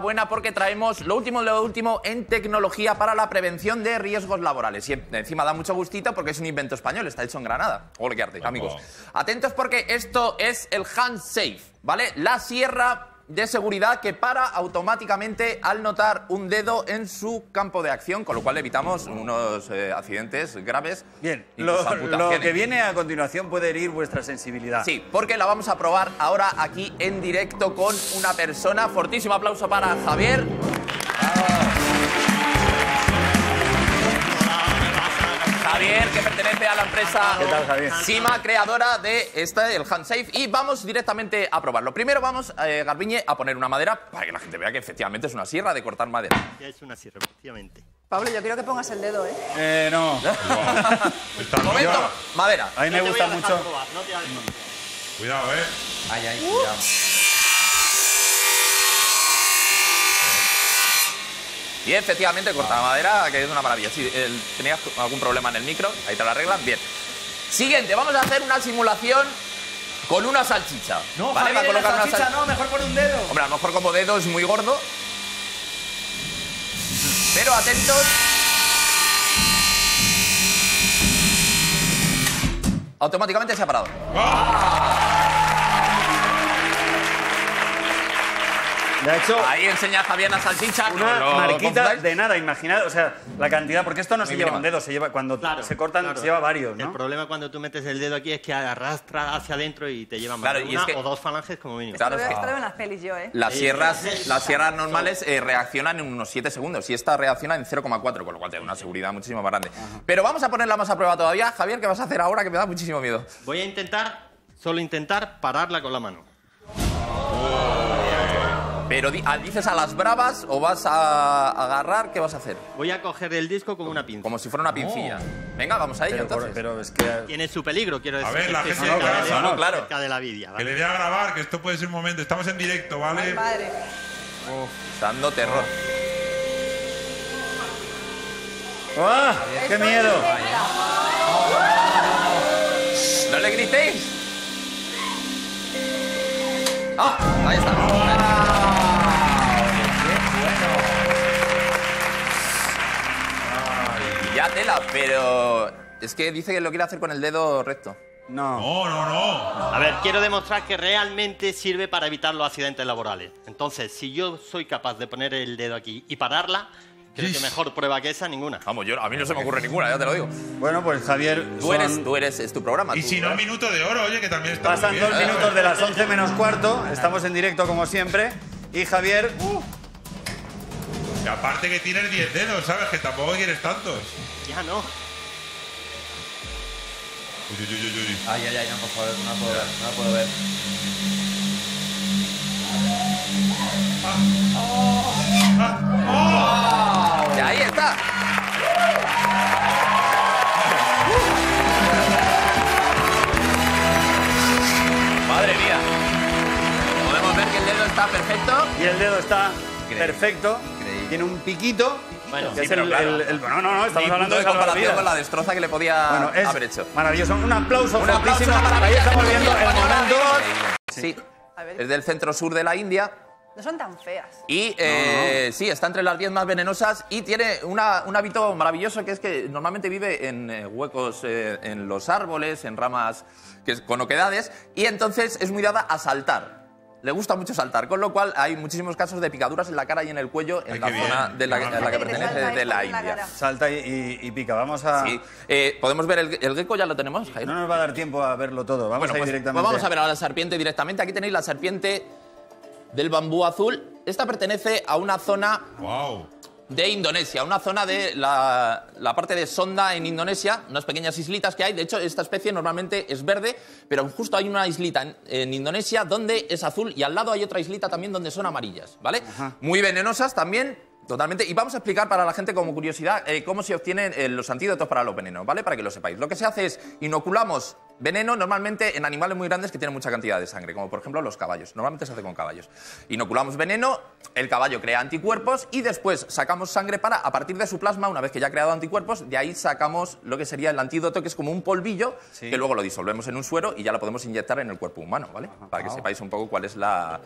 buena porque traemos lo último de lo último en tecnología para la prevención de riesgos laborales. Y encima da mucho gustito porque es un invento español, está hecho en Granada. Ole, qué arte, amigos. Atentos porque esto es el HandSafe, ¿vale? La sierra de seguridad que para automáticamente al notar un dedo en su campo de acción, con lo cual evitamos unos eh, accidentes graves. Bien, lo, lo que viene a continuación puede herir vuestra sensibilidad. Sí, porque la vamos a probar ahora aquí en directo con una persona. Fortísimo aplauso para Javier. Javier, que pertenece a la empresa ¿Qué tal, Javier? Sima, creadora de este, el Handsafe, y vamos directamente a probarlo. Primero vamos, eh, Garbiñe, a poner una madera para que la gente vea que efectivamente es una sierra de cortar madera. Ya es una sierra, efectivamente. Pablo, yo quiero que pongas el dedo, ¿eh? Eh, no. Momento, madera. A mí me gusta mucho. Cuidado, eh. Ay, ay, cuidado. Y efectivamente corta la madera, que es una maravilla. Si tenías algún problema en el micro, ahí te lo arreglan. Bien. Siguiente, vamos a hacer una simulación con una salchicha. No, ¿Vale? Va a una salchicha sal- no, mejor por un dedo. Hombre, a lo mejor como dedo es muy gordo. Pero atentos. Automáticamente se ha parado. De hecho, Ahí enseña Javier la salchicha. una ¿Lo marquita de nada, imaginad, o sea, la cantidad, porque esto no se lleva un dedo, se lleva cuando Claro, se cortan, claro. se lleva varios, El ¿no? problema cuando tú metes el dedo aquí es que arrastra hacia adentro y te lleva más Claro, una es que- o dos falanges como mínimo. Claro, Esto las pelis yo, ¿eh? las sierras, las sierras normales eh, reaccionan en unos 7 segundos y esta reacciona en 0,4, con lo cual te da una seguridad muchísimo más grande. Pero vamos a ponerla más a prueba todavía. Javier, ¿qué vas a hacer ahora que me da muchísimo miedo? Voy a intentar, solo intentar, pararla con la mano. Pero di- ah, dices a las bravas o vas a agarrar, ¿qué vas a hacer? Voy a coger el disco como una pinza. Como si fuera una pincilla. Venga, vamos a ello Pero, entonces. pero es que Tiene su peligro, quiero A decir. ver, que la gente de- casa, ¿no? Claro. cerca de la vidia, Que ¿vale? le dé a grabar, que esto puede ser un momento. Estamos en directo, ¿vale? Padre. Dando terror. ¡Ah! ¡Qué miedo! ¡No le gritéis! ¡Ah! Ahí está. Pero es que dice que lo quiere hacer con el dedo recto. No. No, no, no. A ver, quiero demostrar que realmente sirve para evitar los accidentes laborales. Entonces, si yo soy capaz de poner el dedo aquí y pararla, creo que Yes. mejor prueba que esa, ninguna. Vamos, yo, a mí no se me ocurre ninguna, ya te lo digo. Bueno, pues Javier, Tú eres, son- tú eres, es tu programa. Y tú, si no, ¿verdad? minuto de oro, oye, que también está pasan muy bien. dos minutos de las 11 menos cuarto, estamos en directo como siempre, y Javier, Y aparte que tienes 10 dedos, ¿sabes? Que tampoco quieres tantos. Ya no. Uy, uy, uy, uy. Ay, ay, ay, no, por favor, no la puedo ver, no la puedo ver. Y ahí está. Madre mía. Podemos ver que el dedo está perfecto. y el dedo está Increíble. perfecto, Increíble. tiene un piquito, Bueno, sí, es el, claro. el- el- No, no, no, estamos hablando de comparación con la destroza que le podía Bueno, es haber hecho. maravilloso. Un aplauso Un aplauso para Ahí estamos viendo el momento. Sí, es del centro sur de la India. No son tan feas. Y eh, sí, está entre las 10 más venenosas y tiene una- un hábito maravilloso que es que normalmente vive en eh, huecos eh, en los árboles, en ramas que, con oquedades, y entonces es muy dada a saltar. Le gusta mucho saltar, con lo cual hay muchísimos casos de picaduras en la cara y en el cuello en Ay, la bien. zona de la, que pertenece salta de la India. Salta y, y- y pica. Vamos a. Sí. Eh, ¿Podemos ver el, el gecko? ¿Ya lo tenemos, Jairo? No nos va a dar tiempo a verlo todo. Vamos Bueno, a ir pues, directamente. pues vamos a ver a la serpiente directamente. Aquí tenéis la serpiente del bambú azul. Esta pertenece a una zona Wow. De Indonesia, una zona de la, la parte de Sonda en Indonesia, unas pequeñas islitas que hay. De hecho, esta especie normalmente es verde, pero justo hay una islita en, en Indonesia donde es azul y al lado hay otra islita también donde son amarillas, ¿vale? Muy venenosas también. Totalmente. Y vamos a explicar para la gente como curiosidad eh, cómo se obtienen eh, los antídotos para los venenos, ¿vale? Para que lo sepáis. Lo que se hace es inoculamos veneno normalmente en animales muy grandes que tienen mucha cantidad de sangre, como por ejemplo los caballos. Normalmente se hace con caballos. Inoculamos veneno, el caballo crea anticuerpos y después sacamos sangre para, a partir de su plasma, una vez que ya ha creado anticuerpos, de ahí sacamos lo que sería el antídoto, que es como un polvillo, Sí. que luego lo disolvemos en un suero y ya lo podemos inyectar en el cuerpo humano, ¿vale? Para que sepáis un poco cuál es la,